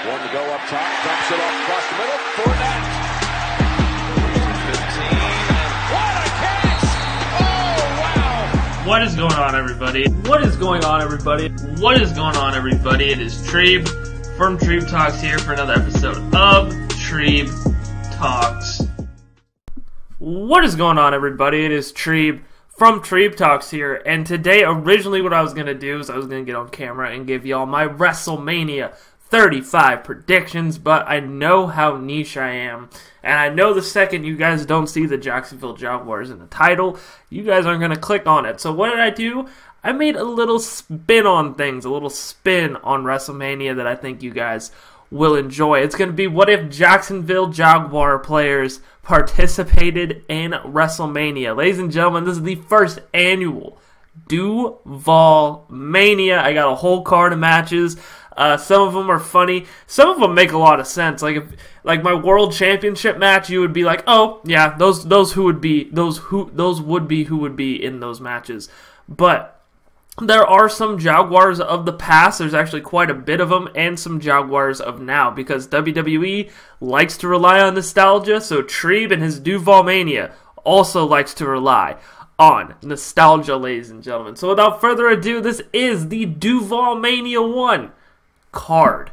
One to go up top, dumps it off across the middle. Fournette. 15. What a catch! Oh! What is going on, everybody? What is going on, everybody? What is going on, everybody? It is Treeb from Treeb Talks here for another episode of Treeb Talks. What is going on, everybody? It is Treeb from Treeb Talks here, and today, originally, what I was gonna do is I was gonna get on camera and give y'all my WrestleMania 35 predictions, but I know how niche I am. And I know the second you guys don't see the Jacksonville Jaguars in the title, you guys aren't going to click on it. So, what did I do? I made a little spin on things, a little spin on WrestleMania that I think you guys will enjoy. It's going to be what if Jacksonville Jaguar players participated in WrestleMania? Ladies and gentlemen, this is the first annual Duval Mania. I got a whole card of matches. Uh, some of them are funny. Some of them make a lot of sense. Like if like my world championship match, you would be like, oh yeah, those those who would be those who those would be who would be in those matches. But there are some Jaguars of the past. There's actually quite a bit of them, and some Jaguars of now because WWE likes to rely on nostalgia. So Treeb and his Duval Mania also likes to rely on nostalgia, ladies and gentlemen. So without further ado, this is the Duval Mania 1 card.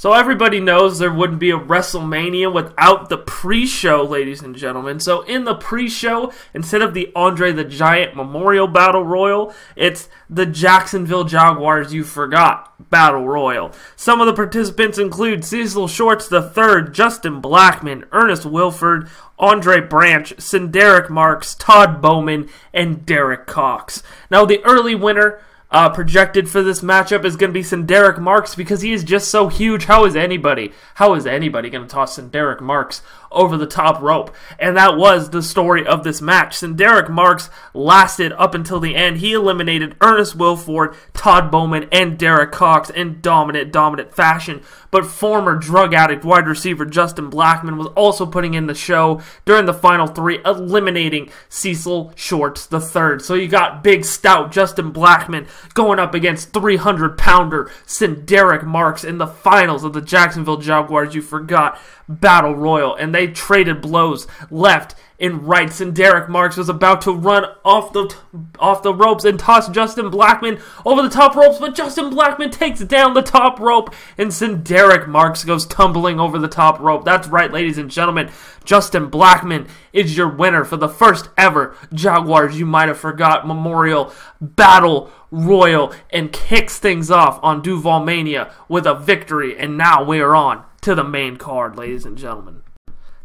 So everybody knows there wouldn't be a WrestleMania without the pre-show, ladies and gentlemen. So in the pre-show, instead of the Andre the Giant Memorial Battle Royal, it's the Jacksonville Jaguars You Forgot Battle Royal. Some of the participants include Cecil Shorts III, Justin Blackmon, Ernest Wilford, Andre Branch, Sen'Derrick Marks, Todd Bowman, and Derek Cox. Now the early winner uh, projected for this matchup is going to be Sen'Derrick Marks because he is just so huge. How is anybody? How is anybody going to toss Sen'Derrick Marks over the top rope? And that was the story of this match. Sen'Derrick Marks lasted up until the end. He eliminated Ernest Wilford, Todd Bowman, and Derek Cox in dominant, dominant fashion. But former drug addict wide receiver Justin Blackmon was also putting in the show during the final three, eliminating Cecil Shorts III. So you got big, stout Justin Blackmon going up against 300 pounder Sen'Derrick Marks in the finals of the Jacksonville Jaguars. You forgot Battle Royal, and they traded blows left and right. Sen'Derrick Marks was about to run off the off the ropes and toss Justin Blackmon over the top ropes, but Justin Blackmon takes down the top rope, and Sen'Derrick Marks goes tumbling over the top rope. That's right, ladies and gentlemen. Justin Blackmon is your winner for the first ever Jaguars You Might Have Forgot Memorial Battle Royal and kicks things off on Duval Mania with a victory. And now we are on to the main card, ladies and gentlemen.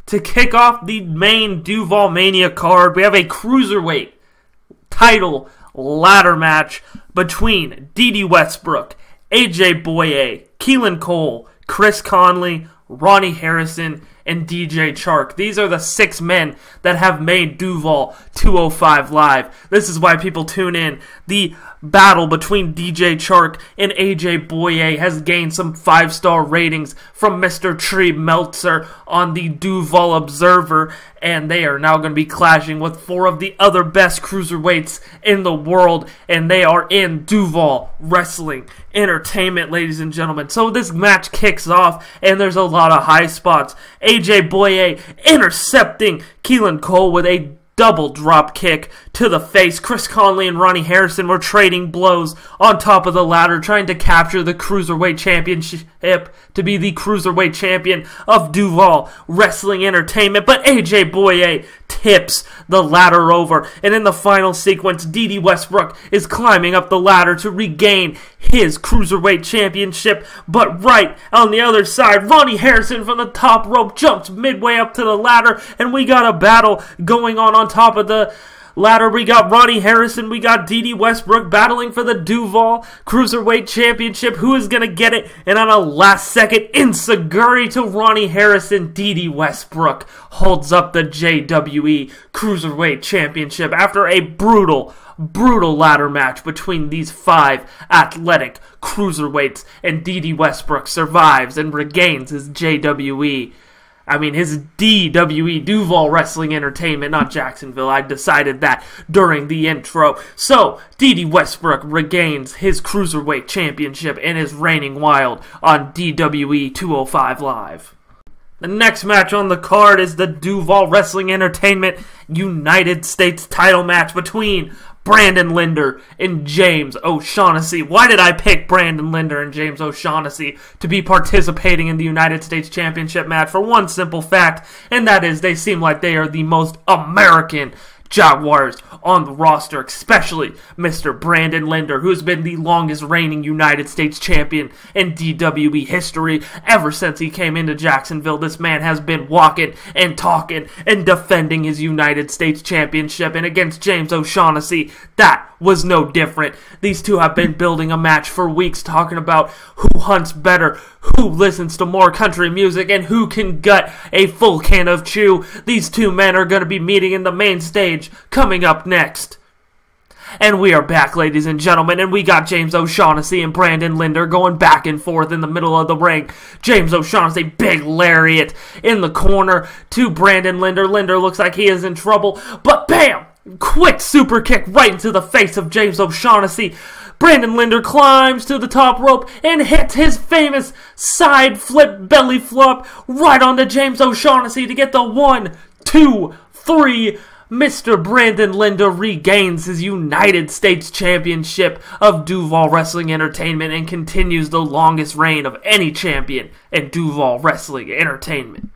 To kick off the main Duval Mania card, we have a cruiserweight title ladder match between Dede Westbrook, AJ Bouye, Keelan Cole, Chris Conley, Ronnie Harrison, and DJ Chark. These are the six men that have made Duval 205 live. This is why people tune in. The battle between DJ Chark and AJ Bouye has gained some five star ratings from Mr. Tree Meltzer on the Duval Observer, and they are now going to be clashing with four of the other best cruiserweights in the world, and they are in Duval Wrestling Entertainment, ladies and gentlemen. So this match kicks off, and there's a lot of high spots. AJ Bouye intercepting Keelan Cole with a double drop kick to the face. Chris Conley and Ronnie Harrison were trading blows on top of the ladder, trying to capture the Cruiserweight Championship to be the Cruiserweight Champion of Duval Wrestling Entertainment. But AJ Bouye tips the ladder over, and in the final sequence, Dede Westbrook is climbing up the ladder to regain his Cruiserweight Championship. But right on the other side, Ronnie Harrison from the top rope jumps midway up to the ladder, and we got a battle going on on top of the ladder. We got Ronnie Harrison, we got Dede Westbrook battling for the Duval Cruiserweight Championship. Who is going to get it? And on a last second Enziguri to Ronnie Harrison, Dede Westbrook holds up the JWE Cruiserweight Championship after a brutal brutal ladder match between these five athletic cruiserweights, and Dede Westbrook survives and regains his JWE I mean, his DWE Duval Wrestling Entertainment, not Jacksonville. I decided that during the intro. So, Dede Westbrook regains his Cruiserweight Championship and is reigning wild on DWE 205 Live. The next match on the card is the Duval Wrestling Entertainment United States title match between Brandon Linder and James O'Shaughnessy. Why did I pick Brandon Linder and James O'Shaughnessy to be participating in the United States Championship match? For one simple fact, and that is they seem like they are the most American Jaguars on the roster, especially Mr. Brandon Linder, who's been the longest reigning United States champion in DWE history ever since he came into Jacksonville. This man has been walking and talking and defending his United States championship, and against James O'Shaughnessy, that was no different. These two have been building a match for weeks, talking about who hunts better, who listens to more country music, and who can gut a full can of chew. These two men are going to be meeting in the main stage coming up next. And we are back, ladies and gentlemen, and we got James O'Shaughnessy and Brandon Linder going back and forth in the middle of the ring. James O'Shaughnessy, big lariat in the corner to Brandon Linder. Linder looks like he is in trouble, but bam! Quick super kick right into the face of James O'Shaughnessy. Brandon Linder climbs to the top rope and hits his famous side flip belly flop right onto James O'Shaughnessy to get the one, two, three. Mr. Brandon Linder regains his United States Championship of Duval Wrestling Entertainment and continues the longest reign of any champion in Duval Wrestling Entertainment.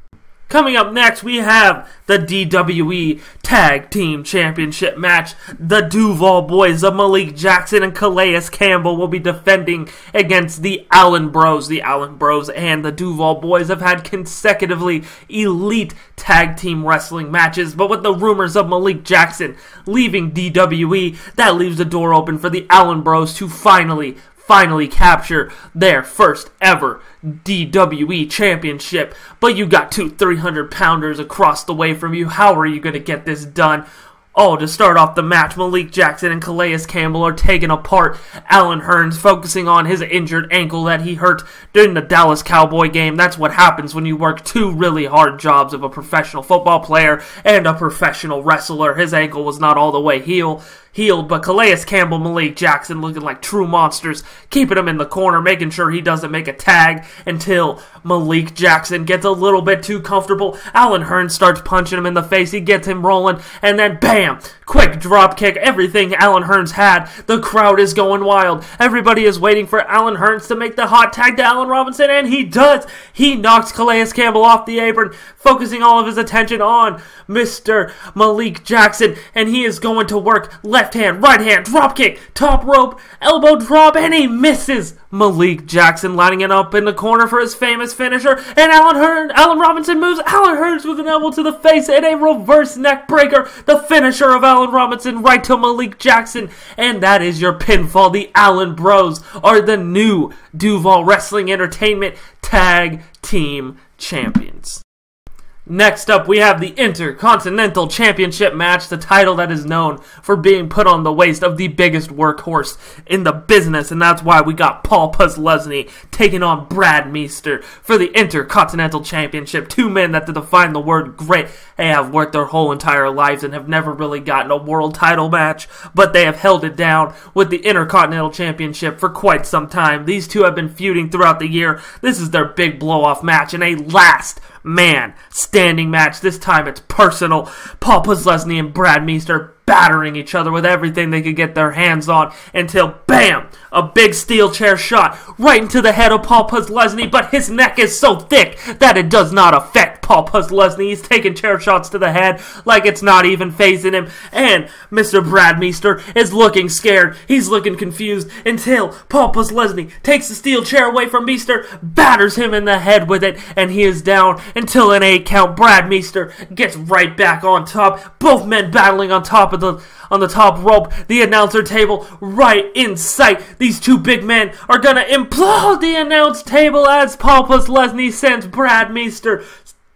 Coming up next, we have the DWE Tag Team Championship match. The Duval boys of Malik Jackson and Calais Campbell will be defending against the Allen Bros. The Allen Bros and the Duval boys have had consecutively elite tag team wrestling matches, but with the rumors of Malik Jackson leaving DWE, that leaves the door open for the Allen Bros to finally finally capture their first ever DWE championship. But you got two 300 pounders across the way from you. How are you going to get this done? Oh, to start off the match, Malik Jackson and Calais Campbell are taking apart Allen Hurns, focusing on his injured ankle that he hurt during the Dallas Cowboy game. That's what happens when you work two really hard jobs of a professional football player and a professional wrestler. His ankle was not all the way healed healed, but Calais Campbell, Malik Jackson looking like true monsters, keeping him in the corner, making sure he doesn't make a tag until Malik Jackson gets a little bit too comfortable. Alan Hearn starts punching him in the face, he gets him rolling, and then bam! Quick drop kick, everything Allen Hurns had. The crowd is going wild. Everybody is waiting for Allen Hurns to make the hot tag to Allen Robinson, and he does! He knocks Calais Campbell off the apron, focusing all of his attention on Mr. Malik Jackson, and he is going to work left hand, right hand, drop kick, top rope, elbow drop, and he misses. Malik Jackson lining it up in the corner for his famous finisher, and Alan Hearn, Allen Robinson moves Allen Hurns with an elbow to the face and a reverse neck breaker, the finisher of Allen Robinson right to Malik Jackson, and that is your pinfall. The Allen Bros are the new Duval Wrestling Entertainment Tag Team Champions. Next up, we have the Intercontinental Championship match, the title that is known for being put on the waist of the biggest workhorse in the business, and that's why we got Paul Posluszny taking on Brad Meester for the Intercontinental Championship. Two men that, to define the word great, they have worked their whole entire lives and have never really gotten a world title match, but they have held it down with the Intercontinental Championship for quite some time. These two have been feuding throughout the year. This is their big blow off match and a last man standing match. This time it's personal. Paul Posluszny and Brad Meester battering each other with everything they could get their hands on until BAM! A big steel chair shot right into the head of Paul Posluszny, but his neck is so thick that it does not affect Paul Posluszny. He's taking chair shots to the head like it's not even phasing him. And Mr. Brad Meester is looking scared. He's looking confused until Paul Posluszny takes the steel chair away from Meester, batters him in the head with it, and he is down until an eight count. Brad Meester gets right back on top. Both men battling on top of the on the top rope, the announcer table right in sight. These two big men are gonna implode the announce table as Paul Posluszny sends Brad Meester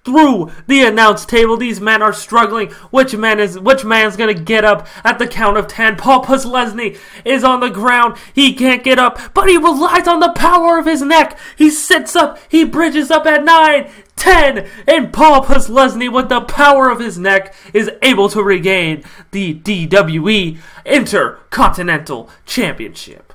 through the announce table. These men are struggling. Which man is which man's gonna get up at the count of ten? Paul Posluszny is on the ground. He can't get up, but he relies on the power of his neck. He sits up, he bridges up at nine, ten, and Paul Posluszny with the power of his neck is able to regain the DWE Intercontinental Championship.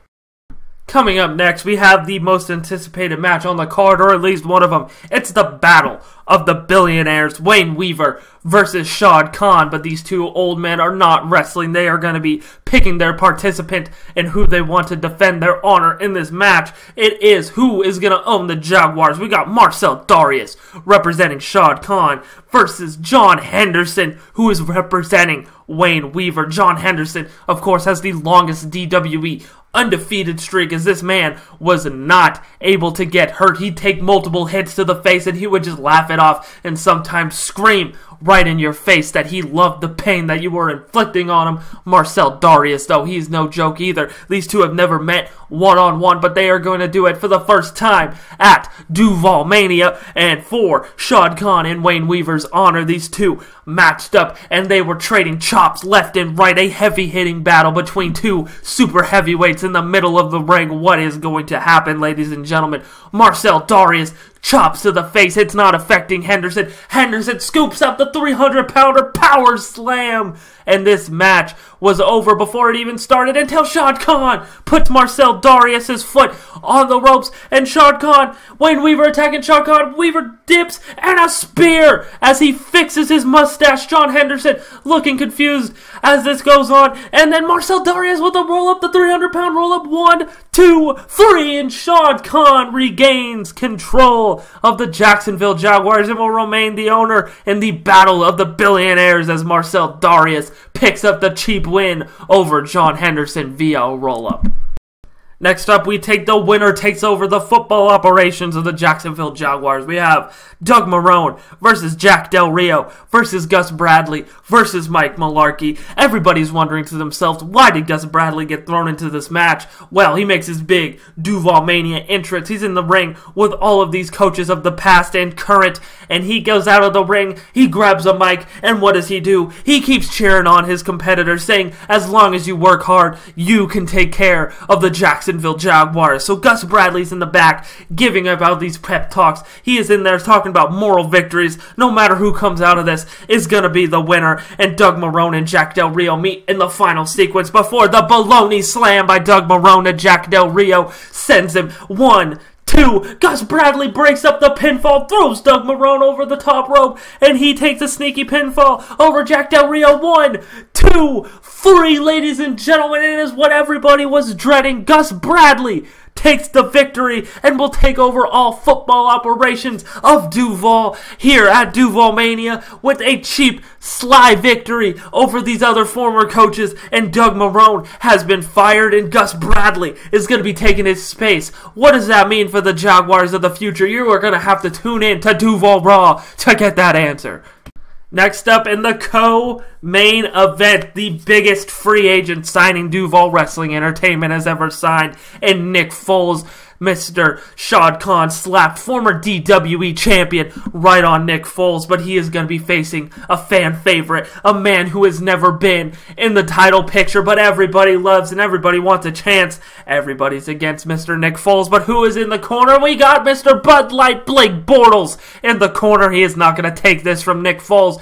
Coming up next, we have the most anticipated match on the card, or at least one of them. It's the Battle of the Billionaires, Wayne Weaver versus Shad Khan. But these two old men are not wrestling. They are going to be picking their participant and who they want to defend their honor in this match. It is who is going to own the Jaguars. We got Marcel Darius representing Shad Khan versus John Henderson, who is representing Wayne Weaver. John Henderson, of course, has the longest DWE undefeated streak as this man was not able to get hurt. He'd take multiple hits to the face and he would just laugh it off and sometimes scream right in your face that he loved the pain that you were inflicting on him. Marcel Darius, though, he's no joke either. These two have never met one on one, but they are going to do it for the first time at Duval Mania. And for Shad Khan and Wayne Weaver's honor, these two matched up and they were trading chops left and right. A heavy hitting battle between two super heavyweights in the middle of the ring. What is going to happen, ladies and gentlemen? Marcel Darius chops to the face. It's not affecting Henderson. Henderson scoops up the 300 pounder power slam. And this match was over before it even started until Shad Khan puts Marcel Darius' foot on the ropes. And Shad Khan, Wayne Weaver attacking Shad Khan. Weaver dips and a spear as he fixes his mustache. John Henderson looking confused as this goes on. And then Marcel Darius with a roll up, the 300 pound roll up. One, two, three. And Shad Khan regains control of the Jacksonville Jaguars and will remain the owner in the battle of the billionaires as Marcel Darius picks up the cheap win over John Henderson via a roll up. Next up, we take the winner takes over the football operations of the Jacksonville Jaguars. We have Doug Marrone versus Jack Del Rio versus Gus Bradley versus Mike Mularkey. Everybody's wondering to themselves, why did Gus Bradley get thrown into this match? Well, he makes his big Duval Mania entrance. He's in the ring with all of these coaches of the past and current, and he goes out of the ring, he grabs a mic, and what does he do? He keeps cheering on his competitors, saying, as long as you work hard, you can take care of the Jacksonville Jaguars. So Gus Bradley's in the back giving about these pep talks. He is in there talking about moral victories. No matter who comes out of this is going to be the winner. And Doug Marrone and Jack Del Rio meet in the final sequence before the baloney slam by Doug Marrone and Jack Del Rio sends him one, Two, Gus Bradley breaks up the pinfall, throws Doug Marrone over the top rope, and he takes a sneaky pinfall over Jack Del Rio. One, two, three, ladies and gentlemen, it is what everybody was dreading. Gus Bradley takes the victory and will take over all football operations of Duval here at Duval Mania with a cheap, sly victory over these other former coaches. And Doug Marrone has been fired, and Gus Bradley is going to be taking his space. What does that mean for the Jaguars of the future? You are going to have to tune in to Duval Raw to get that answer. Next up in the co main event, the biggest free agent signing Duval Wrestling Entertainment has ever signed, and Nick Foles Mr. Shad Khan slapped former DWE champion right on Nick Foles, but he is going to be facing a fan favorite, a man who has never been in the title picture, but everybody loves and everybody wants a chance. Everybody's against Mr. Nick Foles, but who is in the corner? We got Mr. Bud Light Blake Bortles in the corner. He is not going to take this from Nick Foles.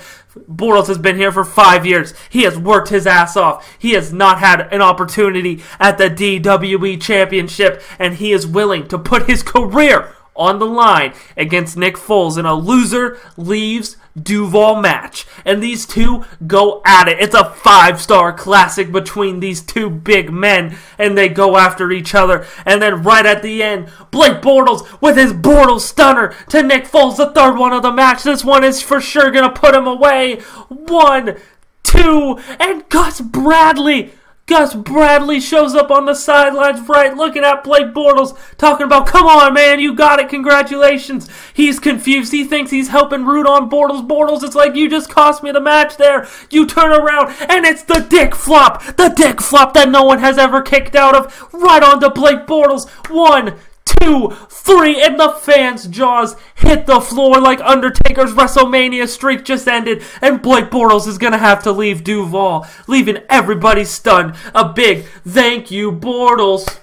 Bortles has been here for five years. He has worked his ass off. He has not had an opportunity at the DWE Championship, and he is willing to put his career on the line against Nick Foles in a loser leaves Duval match. And these two go at it. It's a five star classic between these two big men, and they go after each other. And then right at the end, Blake Bortles with his Bortles stunner to Nick Foles, the third one of the match. This one is for sure gonna put him away. One, two, and Gus Bradley Gus Bradley shows up on the sidelines, right, looking at Blake Bortles, talking about, come on, man, you got it, congratulations. He's confused. He thinks he's helping root on Bortles. Bortles, it's like, you just cost me the match there. You turn around, and it's the dick flop, the dick flop that no one has ever kicked out of, right onto Blake Bortles. One, two, three, and the fans' jaws hit the floor like Undertaker's WrestleMania streak just ended, and Blake Bortles is gonna have to leave Duval, leaving everybody stunned. A big thank you, Bortles.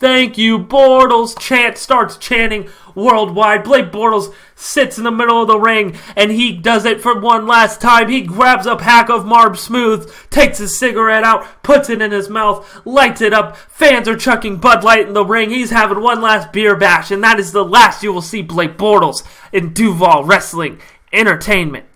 Thank you, Bortles. Chant starts chanting worldwide. Blake Bortles sits in the middle of the ring and he does it for one last time. He grabs a pack of Marb Smooth, takes his cigarette out, puts it in his mouth, lights it up. Fans are chucking Bud Light in the ring. He's having one last beer bash, and that is the last you will see Blake Bortles in Duval Wrestling Entertainment.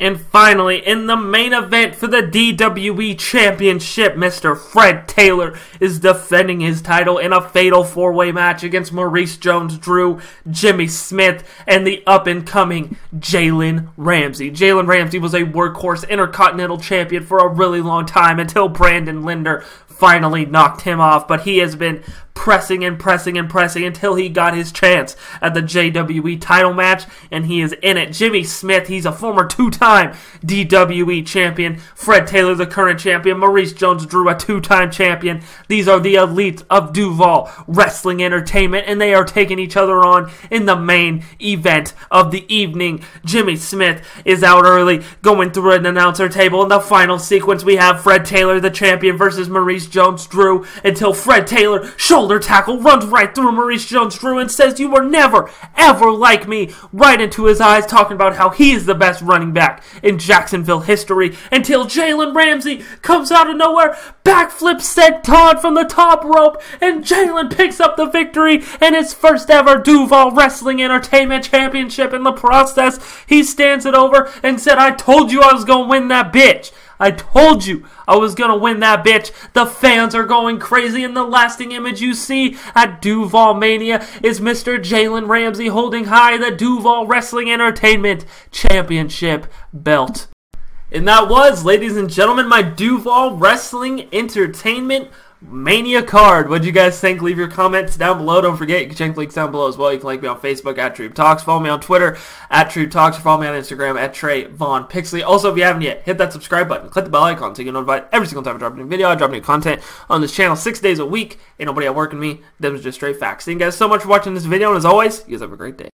And finally, in the main event for the DWE Championship, Mr. Fred Taylor is defending his title in a fatal four way match against Maurice Jones Drew, Jimmy Smith, and the up and coming Jalen Ramsey. Jalen Ramsey was a workhorse Intercontinental Champion for a really long time until Brandon Linder finally knocked him off, but he has been pressing and pressing and pressing until he got his chance at the JWE title match, and he is in it. Jimmy Smith, he's a former two time DWE champion. Fred Taylor, the current champion. Maurice Jones Drew, a two time champion. These are the elite of Duval Wrestling Entertainment, and they are taking each other on in the main event of the evening. Jimmy Smith is out early, going through an announcer table. In the final sequence, we have Fred Taylor, the champion, versus Maurice Jones Drew, until Fred Taylor shoulder tackle, runs right through Maurice Jones Drew and says, You were never, ever like me, right into his eyes, talking about how he is the best running back in Jacksonville history until Jalen Ramsey comes out of nowhere, backflip said Todd from the top rope, and Jalen picks up the victory in his first ever Duval Wrestling Entertainment Championship. In the process, he stands it over and said, I told you I was going to win that bitch. I told you I was gonna win that bitch. The fans are going crazy, and the lasting image you see at Duval Mania is Mr. Jalen Ramsey holding high the Duval Wrestling Entertainment Championship belt. And that was, ladies and gentlemen, my Duval Wrestling Entertainment Mania card. What'd you guys think? Leave your comments down below. Don't forget, you can check links down below as well. You can like me on Facebook at Treeb Talks. Follow me on Twitter at Treeb Talks. Follow me on Instagram at Trayvon Pixley. Also, if you haven't yet, hit that subscribe button. Click the bell icon so you get notified every single time I drop a new video. I drop new content on this channel six days a week. Ain't nobody at work me. Them is just straight facts. Thank you guys so much for watching this video. And as always, you guys have a great day.